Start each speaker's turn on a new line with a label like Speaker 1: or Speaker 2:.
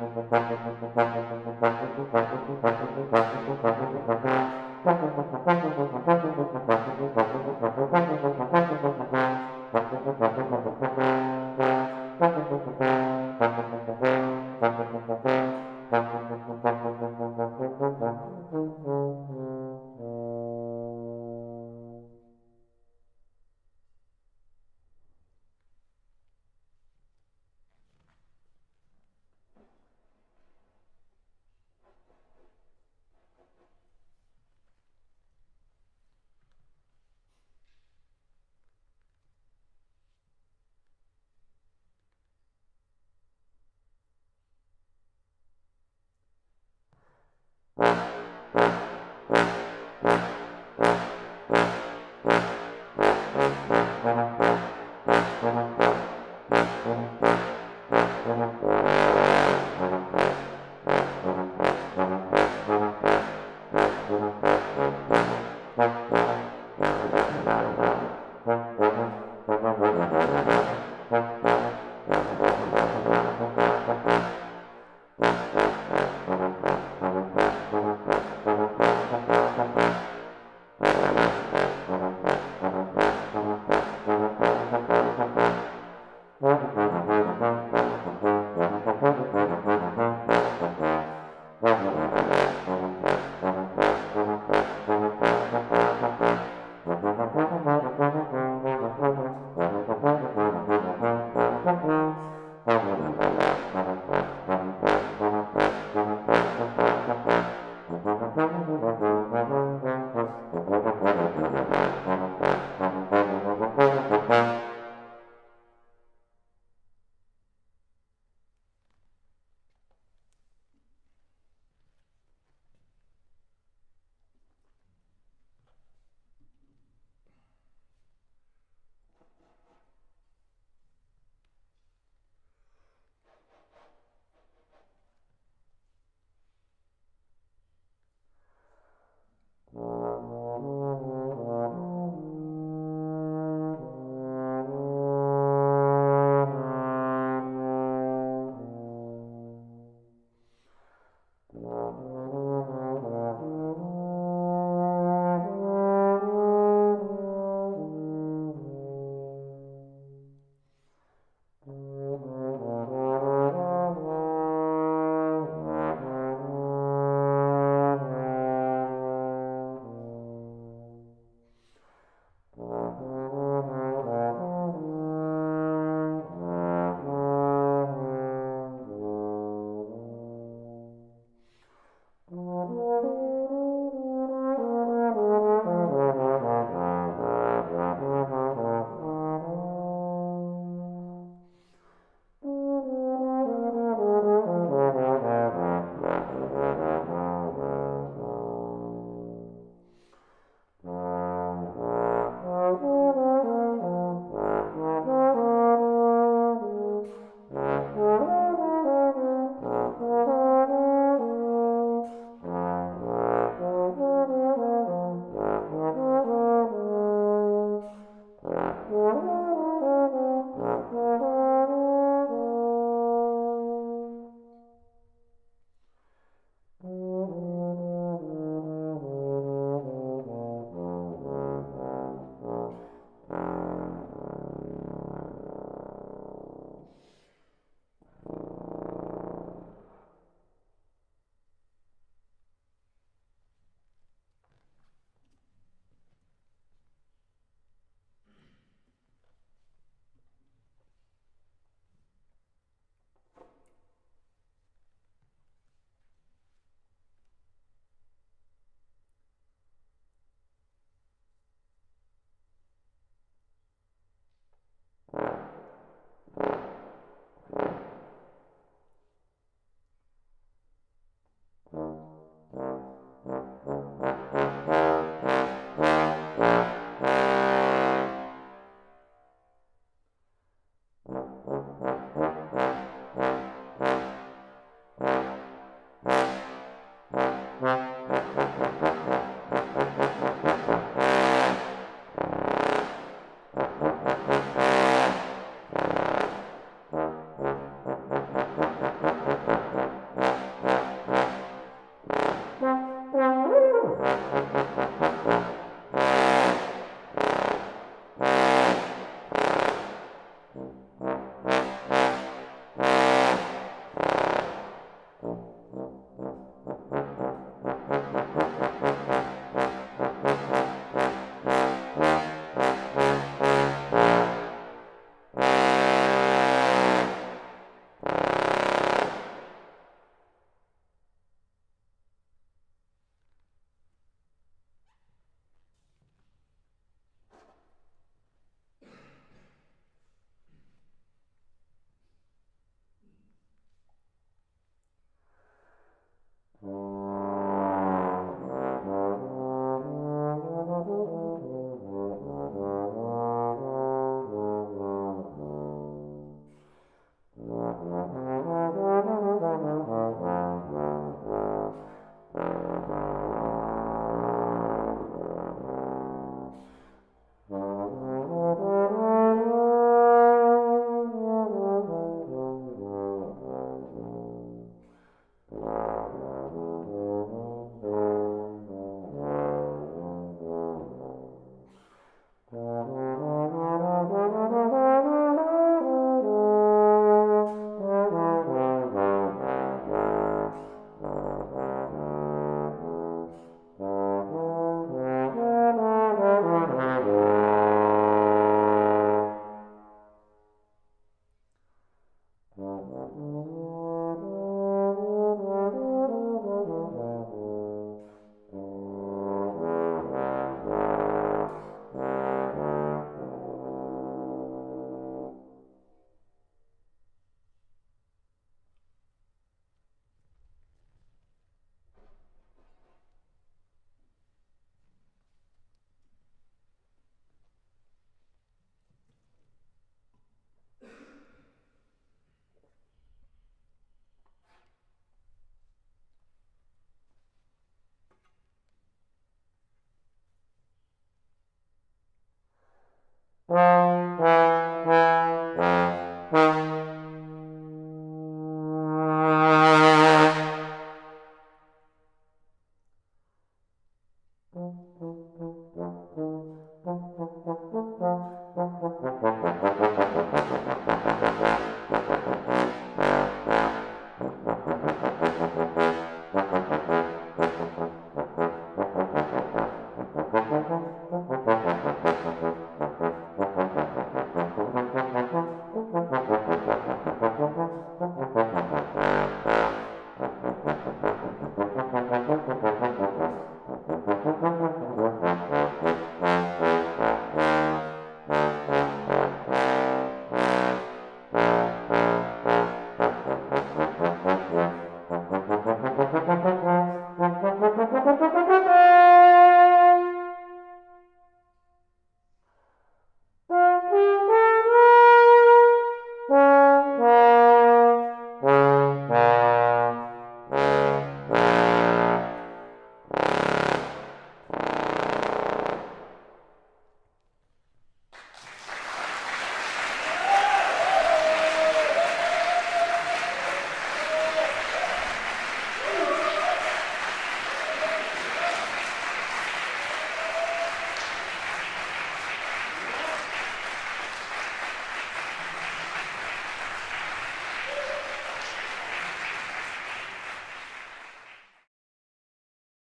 Speaker 1: Ha ha ha.